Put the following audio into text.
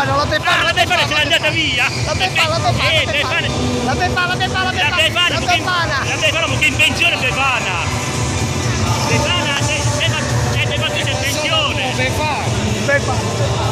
Stefano, la Stefano! la Stefano se n'è andata via! La Stefano, la Stefano! La Stefano, la Stefano! La Stefano, la Stefano! La Stefano, perché in pensione Stefana! Stefana è fatta in pensione! Stefano!